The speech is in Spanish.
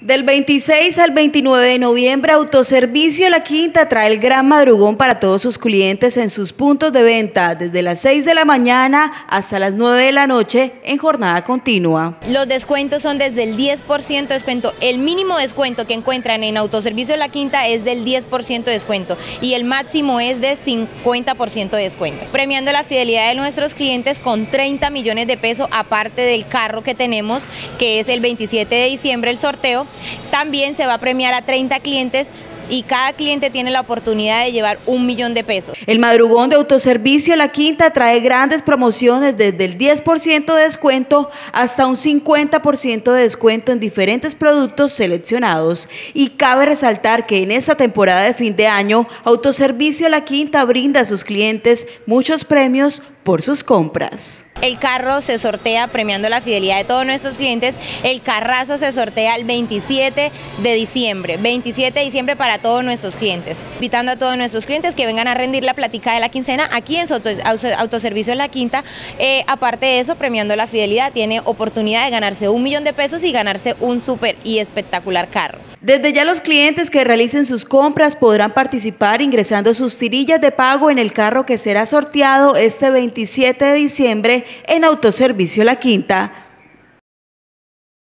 Del 26 al 29 de noviembre, Autoservicio La Quinta trae el gran madrugón para todos sus clientes en sus puntos de venta, desde las 6 de la mañana hasta las 9 de la noche en jornada continua. Los descuentos son desde el 10% de descuento. El mínimo descuento que encuentran en Autoservicio La Quinta es del 10% de descuento y el máximo es de 50% de descuento. Premiando la fidelidad de nuestros clientes con 30 millones de pesos, aparte del carro que tenemos, que es el 27 de diciembre el sorteo también se va a premiar a 30 clientes y cada cliente tiene la oportunidad de llevar un millón de pesos. El madrugón de autoservicio La Quinta trae grandes promociones desde el 10% de descuento hasta un 50% de descuento en diferentes productos seleccionados. Y cabe resaltar que en esta temporada de fin de año, Autoservicio La Quinta brinda a sus clientes muchos premios por sus compras. El carro se sortea premiando la fidelidad de todos nuestros clientes. El carrazo se sortea el 27 de diciembre. 27 de diciembre para todos nuestros clientes. Invitando a todos nuestros clientes que vengan a rendir la plática de la quincena aquí en su autoservicio en la quinta. Eh, aparte de eso, premiando la fidelidad, tiene oportunidad de ganarse un millón de pesos y ganarse un súper y espectacular carro. Desde ya los clientes que realicen sus compras podrán participar ingresando sus tirillas de pago en el carro que será sorteado este 27 de diciembre en Autoservicio La Quinta